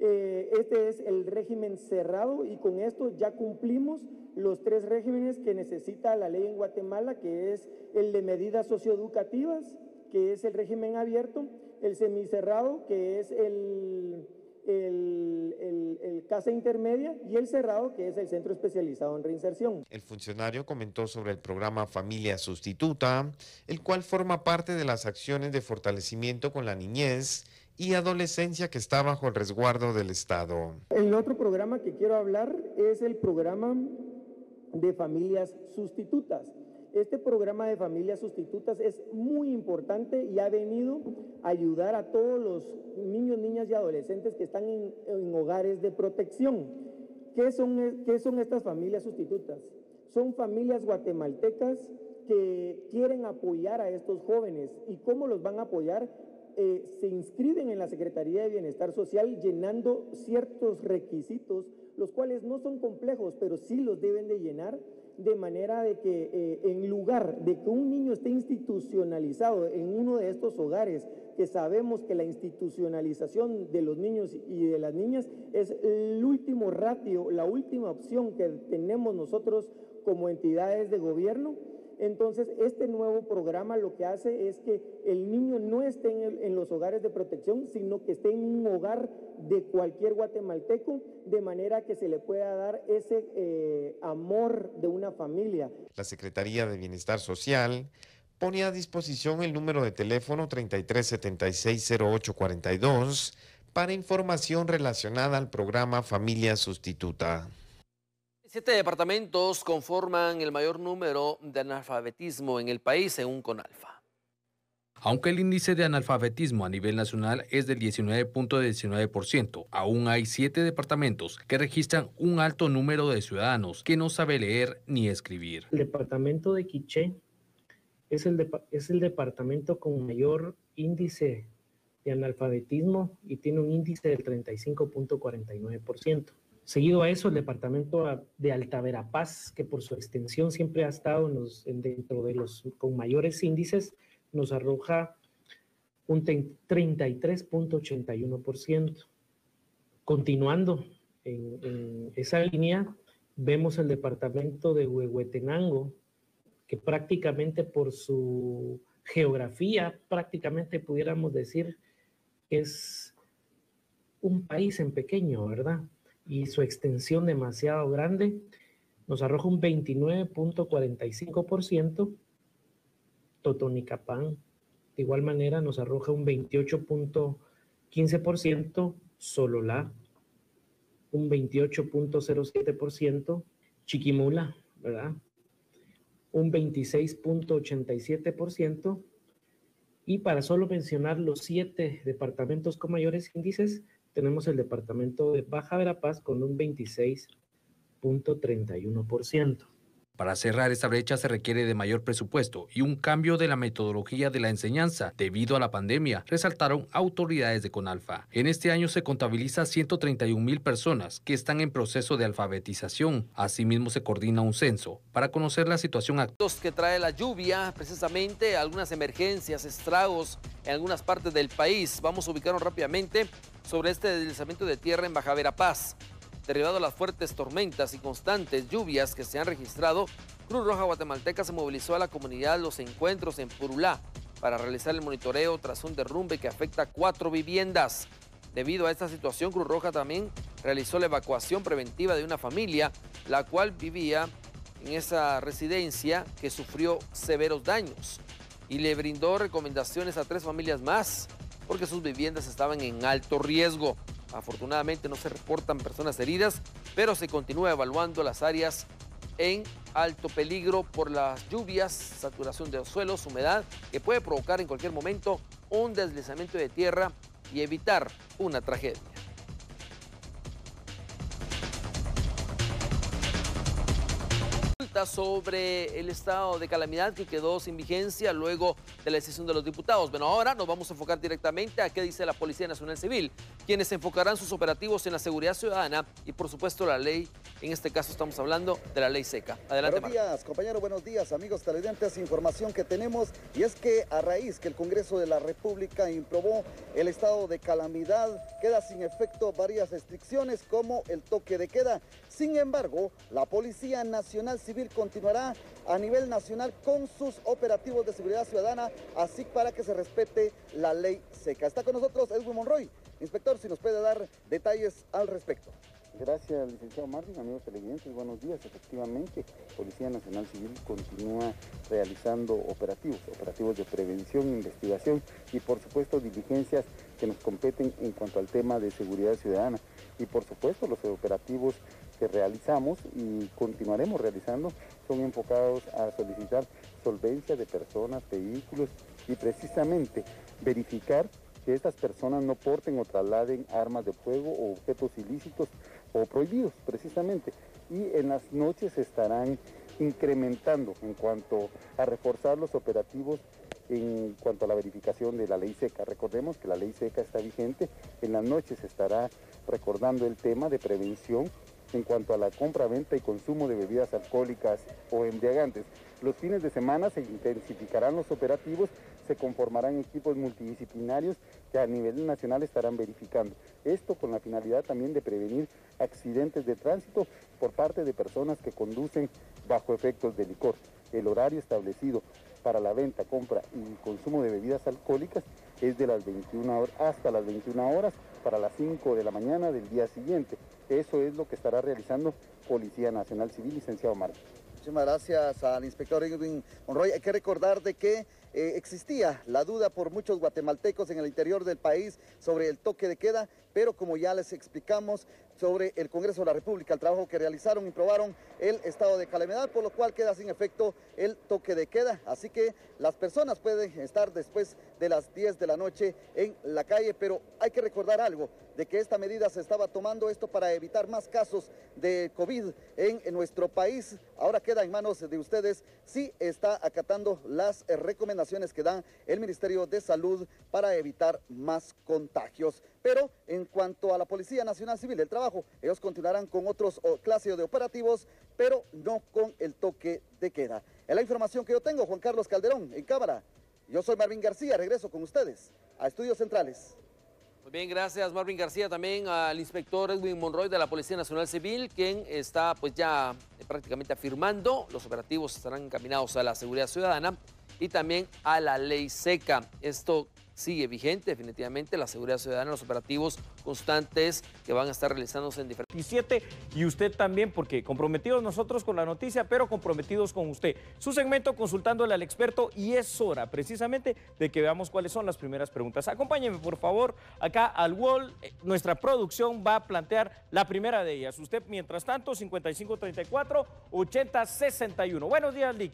Este es el régimen cerrado y con esto ya cumplimos los tres regímenes que necesita la ley en Guatemala, que es el de medidas socioeducativas, que es el régimen abierto, el semicerrado, que es el, el, el, casa intermedia, y el cerrado, que es el centro especializado en reinserción. El funcionario comentó sobre el programa Familia Sustituta, el cual forma parte de las acciones de fortalecimiento con la niñez y adolescencia que está bajo el resguardo del Estado. El otro programa que quiero hablar es el programa de familias sustitutas. Este programa de familias sustitutas es muy importante y ha venido a ayudar a todos los niños, niñas y adolescentes que están en, hogares de protección. ¿Qué son, ¿Qué son estas familias sustitutas? Son familias guatemaltecas que quieren apoyar a estos jóvenes. ¿Y cómo los van a apoyar? Eh, se inscriben en la Secretaría de Bienestar Social llenando ciertos requisitos los cuales no son complejos, pero sí los deben de llenar de manera de que eh, en lugar de que un niño esté institucionalizado en uno de estos hogares, que sabemos que la institucionalización de los niños y de las niñas es el último ratio, la última opción que tenemos nosotros como entidades de gobierno, entonces, este nuevo programa lo que hace es que el niño no esté en, los hogares de protección, sino que esté en un hogar de cualquier guatemalteco, de manera que se le pueda dar ese eh, amor de una familia. La Secretaría de Bienestar Social pone a disposición el número de teléfono 33760842 para información relacionada al programa Familia Sustituta. Siete departamentos conforman el mayor número de analfabetismo en el país, según CONALFA. Aunque el índice de analfabetismo a nivel nacional es del 19.19%, aún hay siete departamentos que registran un alto número de ciudadanos que no sabe leer ni escribir. El departamento de Quiché es el, es el departamento con mayor índice de analfabetismo y tiene un índice del 35.49%. Seguido a eso, el departamento de Alta Verapaz, que por su extensión siempre ha estado dentro de los con mayores índices, nos arroja un 33.81%. Continuando en, en, esa línea, vemos el departamento de Huehuetenango, que prácticamente por su geografía, prácticamente pudiéramos decir que es un país en pequeño, ¿verdad? Y su extensión demasiado grande, nos arroja un 29.45%. Totonicapán, de igual manera, nos arroja un 28.15%. Sololá, un 28.07%. Chiquimula, ¿verdad? Un 26.87%. Y para solo mencionar los siete departamentos con mayores índices, tenemos el departamento de Baja Verapaz con un 26.31%. Para cerrar esta brecha se requiere de mayor presupuesto y un cambio de la metodología de la enseñanza debido a la pandemia, resaltaron autoridades de CONALFA. En este año se contabiliza 131 mil personas que están en proceso de alfabetización. Asimismo se coordina un censo para conocer la situación actual. que trae la lluvia, precisamente algunas emergencias, estragos en algunas partes del país. Vamos a ubicarnos rápidamente sobre este deslizamiento de tierra en Baja Verapaz. Derivado a las fuertes tormentas y constantes lluvias que se han registrado, Cruz Roja Guatemalteca se movilizó a la comunidad Los Encuentros en Purulá para realizar el monitoreo tras un derrumbe que afecta cuatro viviendas. Debido a esta situación, Cruz Roja también realizó la evacuación preventiva de una familia, la cual vivía en esa residencia que sufrió severos daños y le brindó recomendaciones a tres familias más porque sus viviendas estaban en alto riesgo. Afortunadamente no se reportan personas heridas, pero se continúa evaluando las áreas en alto peligro por las lluvias, saturación de los suelos, humedad, que puede provocar en cualquier momento un deslizamiento de tierra y evitar una tragedia. Sobre el estado de calamidad que quedó sin vigencia luego de la decisión de los diputados. Bueno, ahora nos vamos a enfocar directamente a qué dice la Policía Nacional Civil, quienes enfocarán sus operativos en la seguridad ciudadana y por supuesto la ley, en este caso estamos hablando de la ley seca. Adelante. Buenos días, compañero, buenos días, amigos televidentes. Información que tenemos y es que a raíz que el Congreso de la República improbó el estado de calamidad, queda sin efecto varias restricciones como el toque de queda. Sin embargo, la Policía Nacional Civil continuará a nivel nacional con sus operativos de seguridad ciudadana, así para que se respete la ley seca. Está con nosotros Edwin Monroy. Inspector, si nos puede dar detalles al respecto. Gracias, licenciado Martín, amigos televidentes, buenos días. Efectivamente, Policía Nacional Civil continúa realizando operativos, operativos de prevención, investigación y por supuesto diligencias que nos competen en cuanto al tema de seguridad ciudadana. Y por supuesto los operativos que realizamos y continuaremos realizando son enfocados a solicitar solvencia de personas, vehículos y precisamente verificar que estas personas no porten o trasladen armas de fuego o objetos ilícitos o prohibidos precisamente. Y en las noches estarán incrementando en cuanto a reforzar los operativos en cuanto a la verificación de la ley seca. Recordemos que la ley seca está vigente, en las noches estará recordando el tema de prevención en cuanto a la compra, venta y consumo de bebidas alcohólicas o embriagantes. Los fines de semana se intensificarán los operativos, se conformarán equipos multidisciplinarios que a nivel nacional estarán verificando. Esto con la finalidad también de prevenir accidentes de tránsito por parte de personas que conducen bajo efectos de licor. El horario establecido para la venta, compra y consumo de bebidas alcohólicas es de las 21 horas hasta las 21 horas para las 5 de la mañana del día siguiente. Eso es lo que estará realizando Policía Nacional Civil, licenciado Marcos. Muchísimas gracias al inspector Edwin Monroy. Hay que recordar de que eh, existía la duda por muchos guatemaltecos en el interior del país sobre el toque de queda, pero como ya les explicamos, sobre el Congreso de la República, el trabajo que realizaron y probaron el estado de calamidad, por lo cual queda sin efecto el toque de queda. Así que las personas pueden estar después de las 10 de la noche en la calle, pero hay que recordar algo, de que esta medida se estaba tomando esto para evitar más casos de COVID en, en nuestro país. Ahora queda en manos de ustedes si está acatando las recomendaciones que da el Ministerio de Salud para evitar más contagios. Pero en cuanto a la Policía Nacional Civil del Trabajo, ellos continuarán con otros clases de operativos, pero no con el toque de queda. Es la información que yo tengo, Juan Carlos Calderón, en cámara. Yo soy Marvin García, regreso con ustedes a Estudios Centrales. Muy bien, gracias Marvin García, también al inspector Edwin Monroy de la Policía Nacional Civil, quien está pues ya prácticamente afirmando los operativos estarán encaminados a la seguridad ciudadana y también a la ley seca. Esto sigue vigente definitivamente la seguridad ciudadana, los operativos constantes que van a estar realizándose en diferentes... Y usted también, porque comprometidos nosotros con la noticia, pero comprometidos con usted. Su segmento consultándole al experto y es hora precisamente de que veamos cuáles son las primeras preguntas. Acompáñeme por favor acá al wall. Nuestra producción va a plantear la primera de ellas. Usted, mientras tanto, 5534 8061. Buenos días, Lick.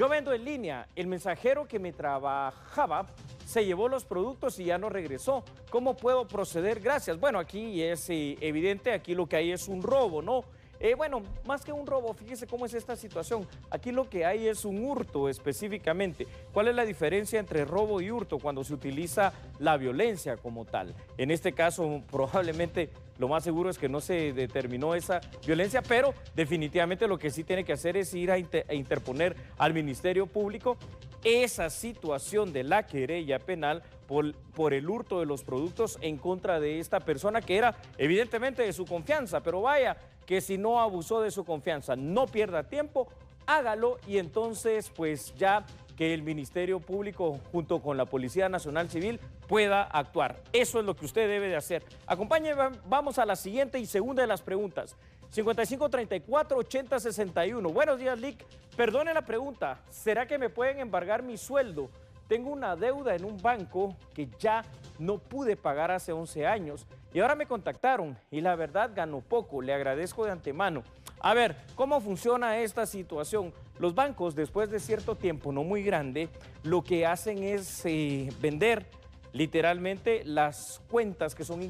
Yo vendo en línea. El mensajero que me trabajaba se llevó los productos y ya no regresó. ¿Cómo puedo proceder? Gracias. Bueno, aquí es eh, evidente, aquí lo que hay es un robo, ¿no? Eh, bueno, más que un robo, fíjese cómo es esta situación. Aquí lo que hay es un hurto específicamente. ¿Cuál es la diferencia entre robo y hurto cuando se utiliza la violencia como tal? En este caso, probablemente lo más seguro es que no se determinó esa violencia, pero definitivamente lo que sí tiene que hacer es ir a, interponer al Ministerio Público esa situación de la querella penal por, por, el hurto de los productos en contra de esta persona que era evidentemente de su confianza, pero vaya, que si no abusó de su confianza, no pierda tiempo, hágalo y entonces pues ya que el Ministerio Público junto con la Policía Nacional Civil pueda actuar. Eso es lo que usted debe de hacer. Acompáñenme, vamos a la siguiente y segunda de las preguntas. 5534-8061. Buenos días, Lick. Perdone la pregunta, ¿será que me pueden embargar mi sueldo? Tengo una deuda en un banco que ya no pude pagar hace 11 años y ahora me contactaron y la verdad ganó poco, le agradezco de antemano. A ver, ¿cómo funciona esta situación? Los bancos, después de cierto tiempo, no muy grande, lo que hacen es eh, vender literalmente las cuentas que son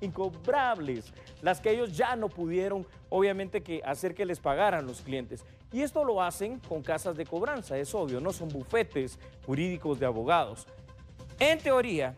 incobrables, las que ellos ya no pudieron, obviamente, que hacer que les pagaran los clientes. Y esto lo hacen con casas de cobranza, es obvio, no son bufetes jurídicos de abogados. En teoría,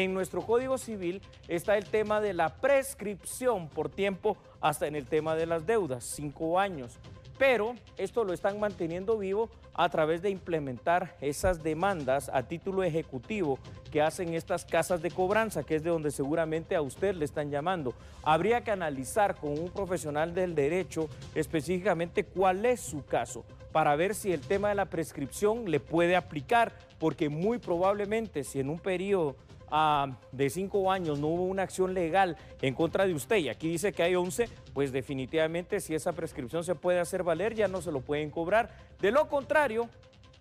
en nuestro Código Civil está el tema de la prescripción por tiempo hasta en el tema de las deudas, cinco años. Pero esto lo están manteniendo vivo a través de implementar esas demandas a título ejecutivo que hacen estas casas de cobranza, que es de donde seguramente a usted le están llamando. Habría que analizar con un profesional del derecho específicamente cuál es su caso para ver si el tema de la prescripción le puede aplicar, porque muy probablemente si en un periodo de cinco años no hubo una acción legal en contra de usted y aquí dice que hay 11, pues definitivamente si esa prescripción se puede hacer valer ya no se lo pueden cobrar. De lo contrario,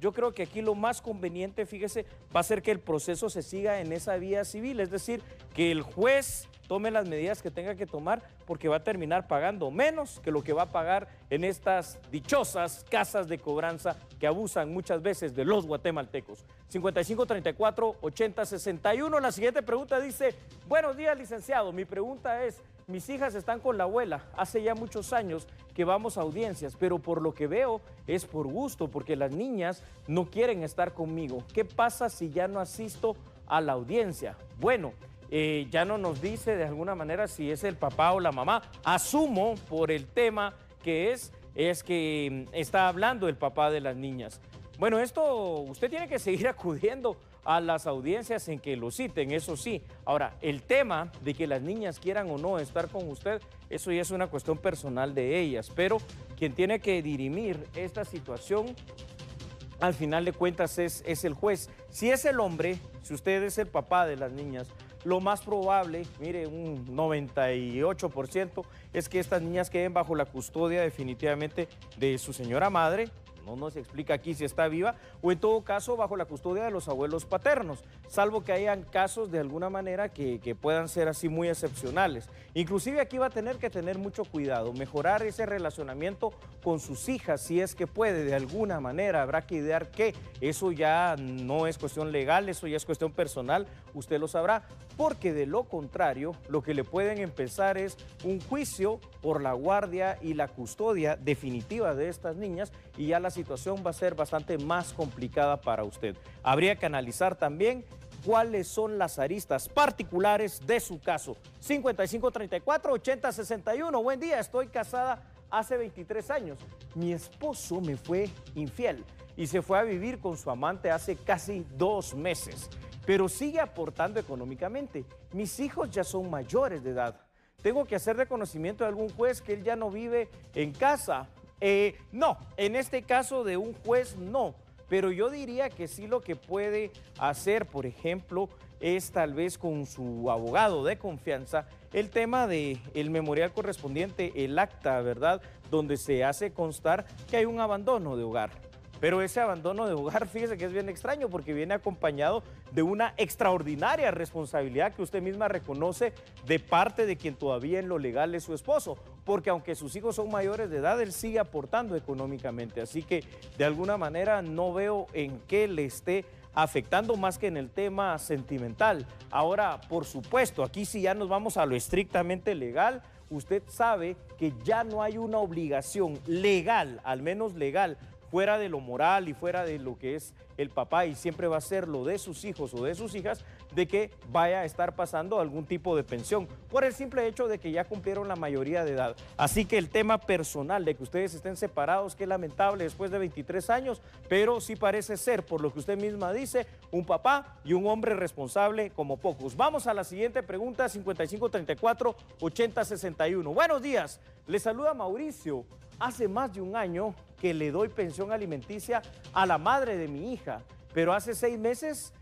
yo creo que aquí lo más conveniente, fíjese, va a ser que el proceso se siga en esa vía civil, es decir, que el juez tome las medidas que tenga que tomar porque va a terminar pagando menos que lo que va a pagar en estas dichosas casas de cobranza que abusan muchas veces de los guatemaltecos. 5534 8061. La siguiente pregunta dice, buenos días licenciado, mi pregunta es, mis hijas están con la abuela, hace ya muchos años que vamos a audiencias, pero por lo que veo es por gusto, porque las niñas no quieren estar conmigo. ¿Qué pasa si ya no asisto a la audiencia? Bueno, eh, ya no nos dice de alguna manera si es el papá o la mamá. Asumo por el tema que es, es que mm, está hablando el papá de las niñas. Bueno, esto usted tiene que seguir acudiendo a las audiencias en que lo citen, eso sí. Ahora, el tema de que las niñas quieran o no estar con usted, eso ya es una cuestión personal de ellas, pero quien tiene que dirimir esta situación, al final de cuentas, es, es el juez. Si es el hombre, si usted es el papá de las niñas, lo más probable, mire, un 98%, es que estas niñas queden bajo la custodia definitivamente de su señora madre no nos explica aquí si está viva, o en todo caso bajo la custodia de los abuelos paternos, salvo que hayan casos de alguna manera que, puedan ser así muy excepcionales. Inclusive aquí va a tener que tener mucho cuidado, mejorar ese relacionamiento con sus hijas, si es que puede, de alguna manera, habrá que idear que eso ya no es cuestión legal, eso ya es cuestión personal, usted lo sabrá, porque de lo contrario, lo que le pueden empezar es un juicio por la guardia y la custodia definitiva de estas niñas y ya la situación va a ser bastante más complicada para usted. Habría que analizar también cuáles son las aristas particulares de su caso. 5534-8061. Buen día, estoy casada hace 23 años. Mi esposo me fue infiel y se fue a vivir con su amante hace casi dos meses, pero sigue aportando económicamente. Mis hijos ya son mayores de edad. Tengo que hacer reconocimiento de algún juez que él ya no vive en casa eh, no, en este caso de un juez no, pero yo diría que sí lo que puede hacer, por ejemplo, es tal vez con su abogado de confianza el tema de el memorial correspondiente, el acta, ¿verdad? Donde se hace constar que hay un abandono de hogar. Pero ese abandono de hogar, fíjese que es bien extraño porque viene acompañado de una extraordinaria responsabilidad que usted misma reconoce de parte de quien todavía en lo legal es su esposo. Porque aunque sus hijos son mayores de edad, él sigue aportando económicamente. Así que de alguna manera no veo en qué le esté afectando más que en el tema sentimental. Ahora, por supuesto, aquí si ya nos vamos a lo estrictamente legal, usted sabe que ya no hay una obligación legal, al menos legal, fuera de lo moral y fuera de lo que es el papá y siempre va a ser lo de sus hijos o de sus hijas, de que vaya a estar pasando algún tipo de pensión por el simple hecho de que ya cumplieron la mayoría de edad. Así que el tema personal de que ustedes estén separados, que lamentable después de 23 años, pero sí parece ser, por lo que usted misma dice, un papá y un hombre responsable como pocos. Vamos a la siguiente pregunta, 5534-8061. Buenos días, le saluda Mauricio. Hace más de un año que le doy pensión alimenticia a la madre de mi hija, pero hace seis meses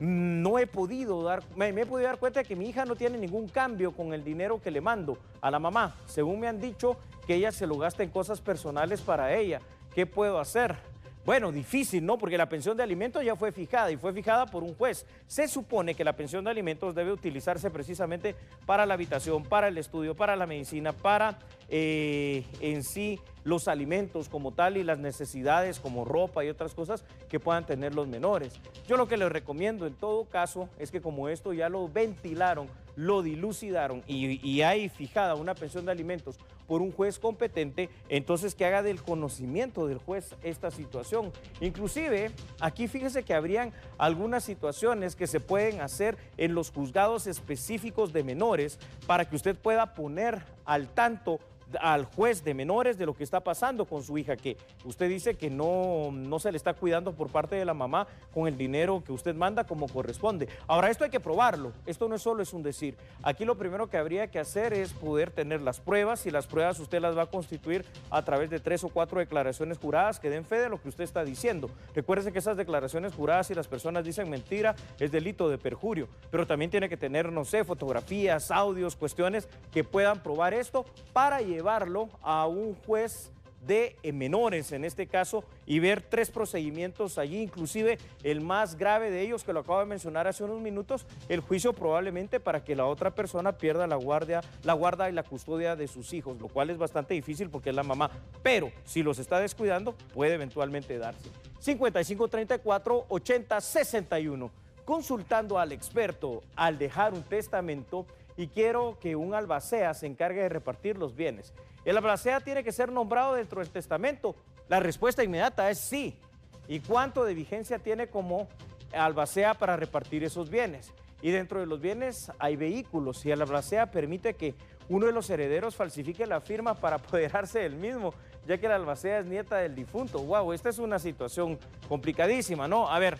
no he podido dar, me, he podido dar cuenta de que mi hija no tiene ningún cambio con el dinero que le mando a la mamá. Según me han dicho que ella se lo gasta en cosas personales para ella. ¿Qué puedo hacer? Bueno, difícil, ¿no? Porque la pensión de alimentos ya fue fijada y fue fijada por un juez. Se supone que la pensión de alimentos debe utilizarse precisamente para la habitación, para el estudio, para la medicina, para eh, en sí los alimentos como tal y las necesidades como ropa y otras cosas que puedan tener los menores. Yo lo que les recomiendo en todo caso es que como esto ya lo ventilaron, lo dilucidaron y, y hay fijada una pensión de alimentos por un juez competente, entonces que haga del conocimiento del juez esta situación. Inclusive, aquí fíjese que habrían algunas situaciones que se pueden hacer en los juzgados específicos de menores para que usted pueda poner al tanto al juez de menores de lo que está pasando con su hija, que usted dice que no, no se le está cuidando por parte de la mamá con el dinero que usted manda como corresponde. Ahora, esto hay que probarlo, esto no es solo es un decir. Aquí lo primero que habría que hacer es poder tener las pruebas y las pruebas usted las va a constituir a través de tres o cuatro declaraciones juradas que den fe de lo que usted está diciendo. Recuérdese que esas declaraciones juradas, si las personas dicen mentira, es delito de perjurio, pero también tiene que tener, no sé, fotografías, audios, cuestiones que puedan probar esto para llevar llevarlo a un juez de menores en este caso y ver tres procedimientos allí, inclusive el más grave de ellos que lo acabo de mencionar hace unos minutos, el juicio probablemente para que la otra persona pierda la guardia, la guarda y la custodia de sus hijos, lo cual es bastante difícil porque es la mamá, pero si los está descuidando puede eventualmente darse. 5534 8061. Consultando al experto al dejar un testamento, y quiero que un albacea se encargue de repartir los bienes. ¿El albacea tiene que ser nombrado dentro del testamento? La respuesta inmediata es sí. ¿Y cuánto de vigencia tiene como albacea para repartir esos bienes? Y dentro de los bienes hay vehículos y el albacea permite que uno de los herederos falsifique la firma para apoderarse del mismo, ya que la albacea es nieta del difunto. Wow, esta es una situación complicadísima, ¿no? A ver,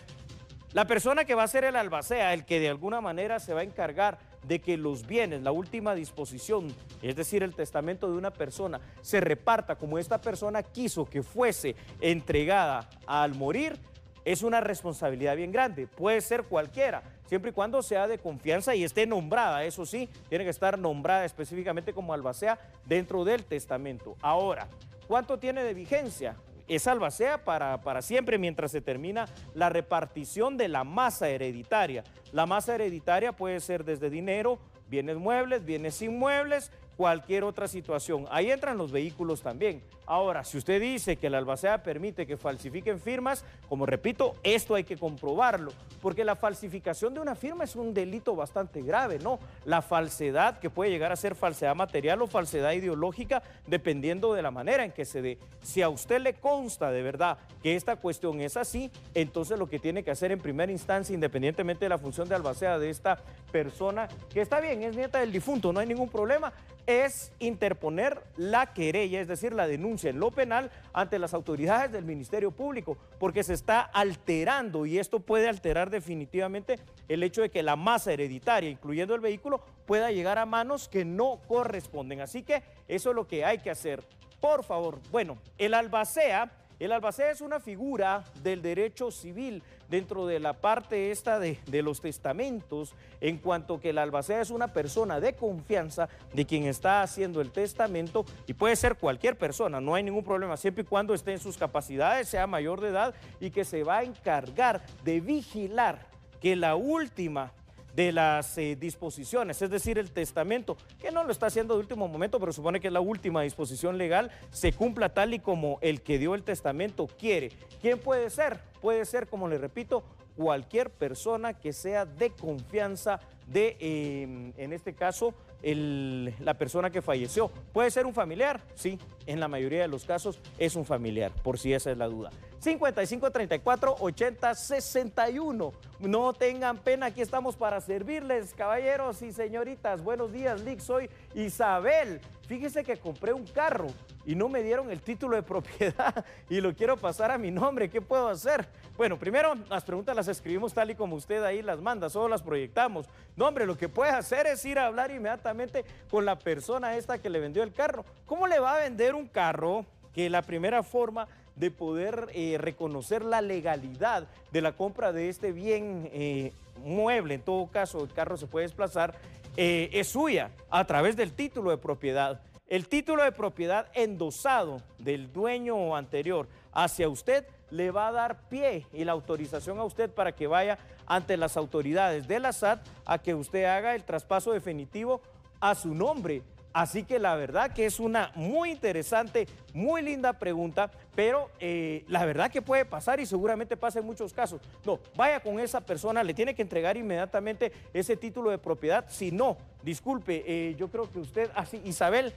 la persona que va a ser el albacea, el que de alguna manera se va a encargar de que los bienes, la última disposición, es decir, el testamento de una persona, se reparta como esta persona quiso que fuese entregada al morir, es una responsabilidad bien grande. Puede ser cualquiera, siempre y cuando sea de confianza y esté nombrada. Eso sí, tiene que estar nombrada específicamente como albacea dentro del testamento. Ahora, ¿cuánto tiene de vigencia? Es albacea para, para siempre mientras se termina la repartición de la masa hereditaria. La masa hereditaria puede ser desde dinero, bienes muebles, bienes inmuebles, cualquier otra situación. Ahí entran los vehículos también. Ahora, si usted dice que la albacea permite que falsifiquen firmas, como repito, esto hay que comprobarlo, porque la falsificación de una firma es un delito bastante grave, ¿no? La falsedad, que puede llegar a ser falsedad material o falsedad ideológica, dependiendo de la manera en que se dé. Si a usted le consta de verdad que esta cuestión es así, entonces lo que tiene que hacer en primera instancia, independientemente de la función de albacea de esta persona, que está bien, es nieta del difunto, no hay ningún problema, es interponer la querella, es decir, la denuncia en lo penal ante las autoridades del Ministerio Público, porque se está alterando y esto puede alterar definitivamente el hecho de que la masa hereditaria, incluyendo el vehículo, pueda llegar a manos que no corresponden. Así que eso es lo que hay que hacer. Por favor, bueno, el albacea El albacea es una figura del derecho civil dentro de la parte esta de, los testamentos, en cuanto que el albacea es una persona de confianza de quien está haciendo el testamento y puede ser cualquier persona, no hay ningún problema, siempre y cuando esté en sus capacidades, sea mayor de edad y que se va a encargar de vigilar que la última de las eh, disposiciones, es decir, el testamento, que no lo está haciendo de último momento, pero supone que es la última disposición legal, se cumpla tal y como el que dio el testamento quiere. ¿Quién puede ser? Puede ser, como le repito, cualquier persona que sea de confianza de, eh, en este caso, la persona que falleció. ¿Puede ser un familiar? Sí, en la mayoría de los casos es un familiar, por si esa es la duda. 55 34 80 61. No tengan pena, aquí estamos para servirles, caballeros y señoritas. Buenos días, Lick. Soy Isabel. Fíjese que compré un carro y no me dieron el título de propiedad y lo quiero pasar a mi nombre. ¿Qué puedo hacer? Bueno, primero las preguntas las escribimos tal y como usted ahí las manda, solo las proyectamos. No, hombre, lo que puede hacer es ir a hablar inmediatamente con la persona esta que le vendió el carro. ¿Cómo le va a vender un carro que la primera forma de poder eh, reconocer la legalidad de la compra de este bien eh, mueble, en todo caso el carro se puede desplazar, eh, es suya a través del título de propiedad. El título de propiedad endosado del dueño anterior hacia usted le va a dar pie y la autorización a usted para que vaya ante las autoridades de la SAT a que usted haga el traspaso definitivo a su nombre Así que la verdad que es una muy interesante, muy linda pregunta, pero eh, la verdad que puede pasar y seguramente pasa en muchos casos. No, vaya con esa persona, le tiene que entregar inmediatamente ese título de propiedad. Si no, disculpe, eh, yo creo que usted, así, Isabel,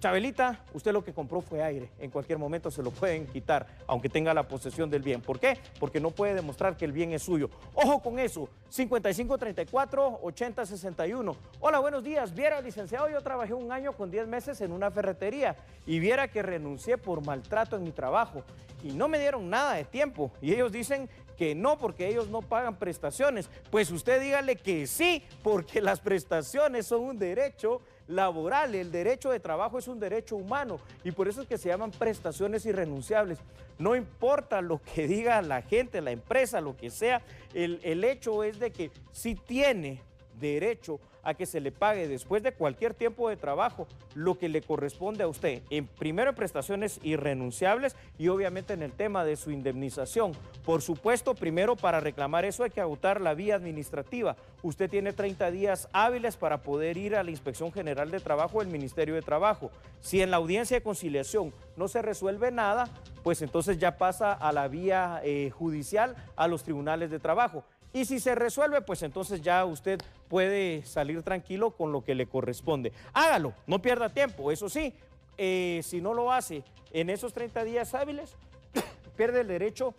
Chabelita, usted lo que compró fue aire. En cualquier momento se lo pueden quitar, aunque tenga la posesión del bien. ¿Por qué? Porque no puede demostrar que el bien es suyo. Ojo con eso. 5534-8061. Hola, buenos días. Viera, licenciado, yo trabajé un año con 10 meses en una ferretería y viera que renuncié por maltrato en mi trabajo y no me dieron nada de tiempo. Y ellos dicen que no, porque ellos no pagan prestaciones. Pues usted dígale que sí, porque las prestaciones son un derecho laboral, el derecho de trabajo es un derecho humano y por eso es que se llaman prestaciones irrenunciables. No importa lo que diga la gente, la empresa, lo que sea, el, el hecho es de que si tiene derecho a que se le pague después de cualquier tiempo de trabajo lo que le corresponde a usted, en primero en prestaciones irrenunciables y obviamente en el tema de su indemnización. Por supuesto, primero para reclamar eso hay que agotar la vía administrativa. Usted tiene 30 días hábiles para poder ir a la Inspección General de Trabajo del Ministerio de Trabajo. Si en la audiencia de conciliación no se resuelve nada, pues entonces ya pasa a la vía eh, judicial, a los tribunales de trabajo. Y si se resuelve, pues entonces ya usted puede salir tranquilo con lo que le corresponde. Hágalo, no pierda tiempo. Eso sí, eh, si no lo hace en esos 30 días hábiles, pierde el derecho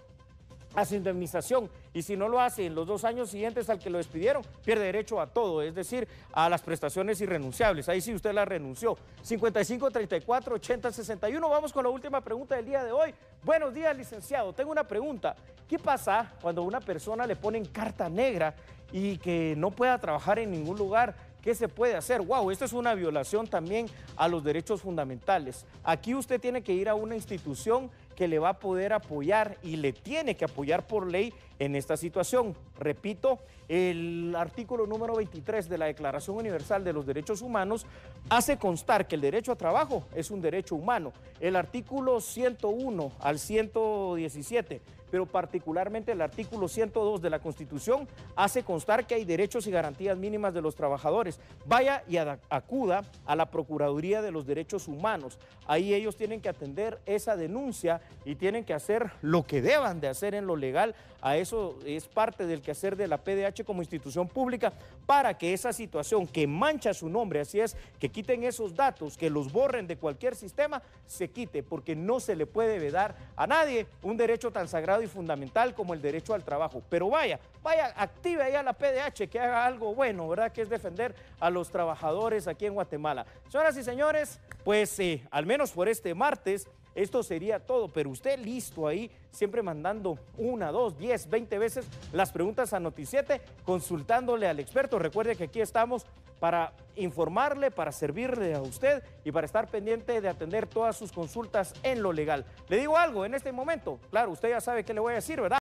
a su indemnización y si no lo hace en los dos años siguientes al que lo despidieron, pierde derecho a todo, es decir, a las prestaciones irrenunciables. Ahí sí usted la renunció. 55 34 80 61. Vamos con la última pregunta del día de hoy. Buenos días, licenciado. Tengo una pregunta. ¿Qué pasa cuando a una persona le ponen carta negra y que no pueda trabajar en ningún lugar? ¿Qué se puede hacer? Wow, esto es una violación también a los derechos fundamentales. Aquí usted tiene que ir a una institución que le va a poder apoyar y le tiene que apoyar por ley en esta situación. Repito, el artículo número 23 de la Declaración Universal de los Derechos Humanos hace constar que el derecho a trabajo es un derecho humano. El artículo 101 al 117 pero particularmente el artículo 102 de la Constitución hace constar que hay derechos y garantías mínimas de los trabajadores. Vaya y acuda a la Procuraduría de los Derechos Humanos. Ahí ellos tienen que atender esa denuncia y tienen que hacer lo que deban de hacer en lo legal. A eso es parte del quehacer de la PDH como institución pública para que esa situación que mancha su nombre, así es, que quiten esos datos, que los borren de cualquier sistema, se quite, porque no se le puede vedar a nadie un derecho tan sagrado y fundamental como el derecho al trabajo. Pero vaya, vaya, active ahí a la PDH que haga algo bueno, ¿verdad? Que es defender a los trabajadores aquí en Guatemala. Señoras y señores, pues eh, al menos por este martes esto sería todo, pero usted listo ahí, siempre mandando una, dos, diez, veinte veces las preguntas a Noticiete, consultándole al experto. Recuerde que aquí estamos para informarle, para servirle a usted y para estar pendiente de atender todas sus consultas en lo legal. Le digo algo en este momento, claro, usted ya sabe qué le voy a decir, ¿verdad?